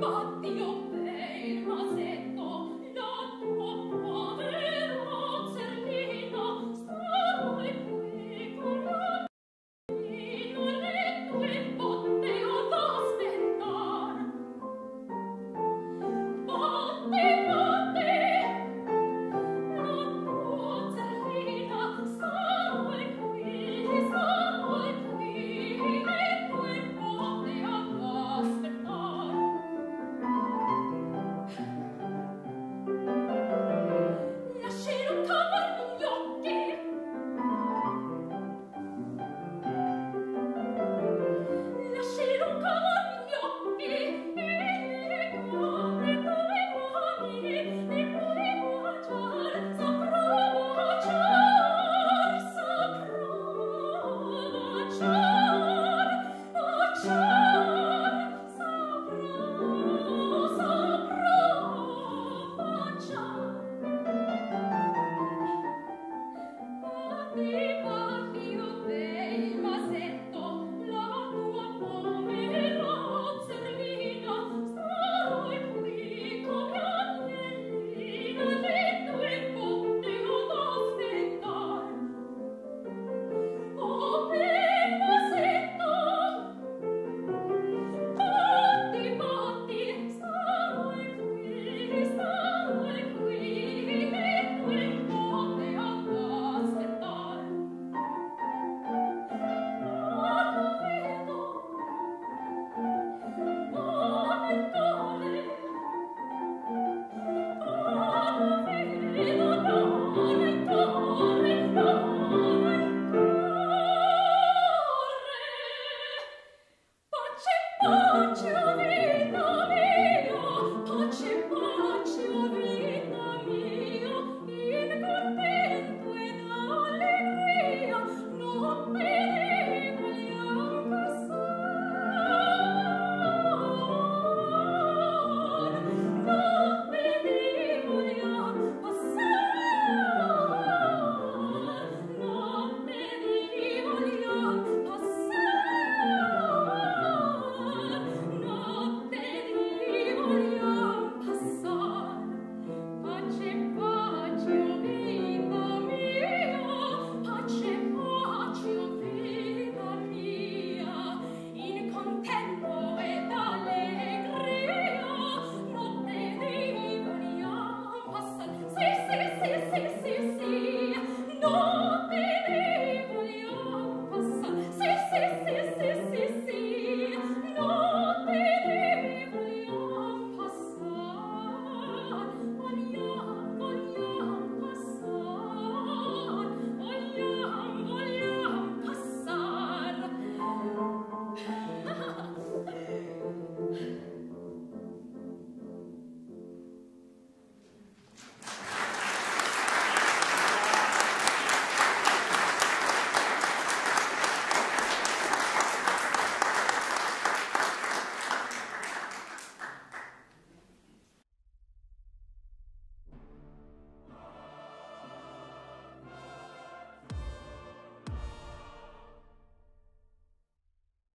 Mom, show.